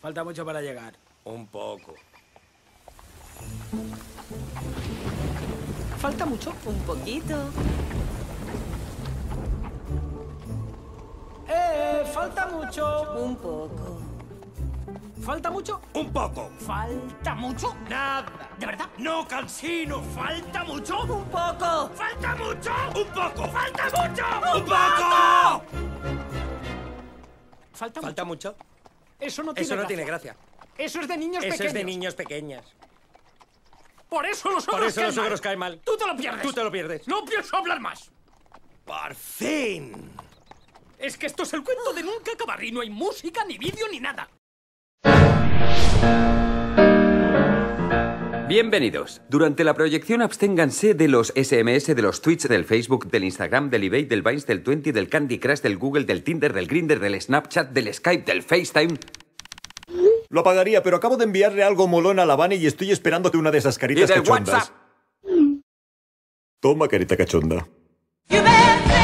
Falta mucho para llegar. Un poco. Falta mucho, un poquito. ¡Eh! Falta mucho. Un poco. ¿Falta mucho? Un poco. ¿Falta mucho? Nada. ¿De verdad? No, cansino. ¿Falta mucho? Un poco. ¿Falta mucho? Un poco. ¿Falta mucho? Un, poco. Falta, ¿Falta mucho. mucho? Eso no tiene Eso no gracia. tiene gracia. Eso es de niños Eso pequeños. es de niños pequeños. Por eso los ogros Por eso caen los mal. ogros caen mal. Tú te lo pierdes. Tú te lo pierdes. No pienso hablar más. Por fin. Es que esto es el cuento de nunca acabar y no hay música, ni vídeo, ni nada. Bienvenidos. Durante la proyección absténganse de los SMS, de los tweets, del Facebook, del Instagram, del eBay, del Vines, del Twenty, del Candy Crush, del Google, del Tinder, del Grinder, del Snapchat, del Skype, del FaceTime. Lo apagaría, pero acabo de enviarle algo molón a la Vani y estoy esperándote una de esas Y caritas del cachondas. WhatsApp. Toma, carita cachonda. You better